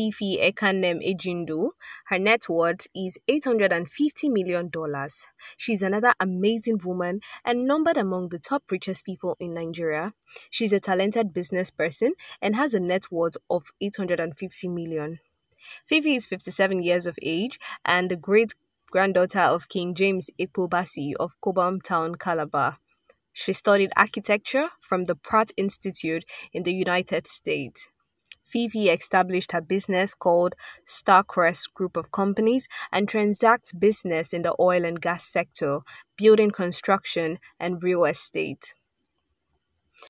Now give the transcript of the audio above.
Fifi Ekanem Ejindu. Her net worth is $850 million. She's another amazing woman and numbered among the top richest people in Nigeria. She's a talented business person and has a net worth of $850 million. Fifi is 57 years of age and the great granddaughter of King James Ekpo Bassey of Cobham Town, Calabar. She studied architecture from the Pratt Institute in the United States. Fifi established her business called Starcrest Group of Companies and transacts business in the oil and gas sector, building construction, and real estate.